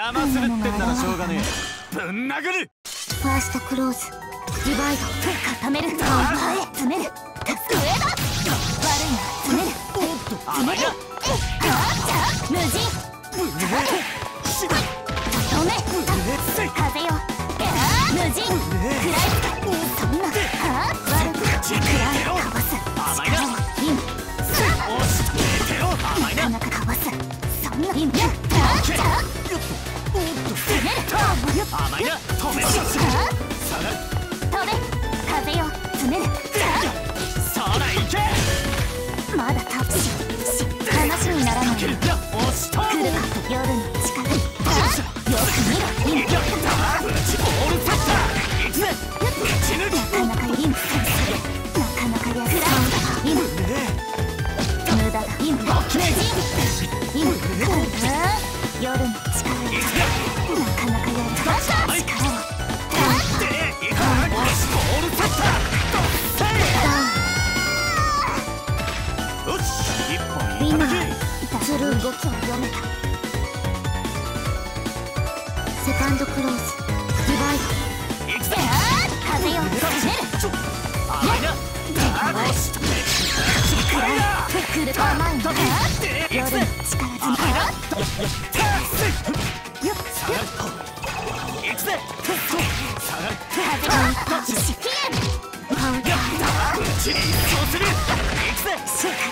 邪魔するってんならしょうがねえ。ぶん殴る。ファーストクローズ。ディバイド固める前詰める。上だ。悪いな。詰める。詰める無人止め。風よ。無人食らい。そんな。悪く食らいかわす力を。インなかな。かかわす。そんなめ本いただきする動きを読めたセカンドクローズディバイド風よ攻めるよ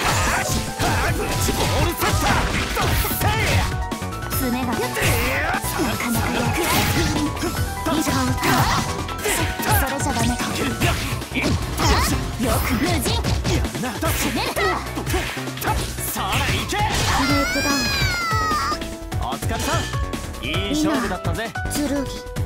しなかなかやくらい以上それじゃダメかよく無人攻めるさあ行けブレイクダウンお疲れさんいい勝負だったぜ剣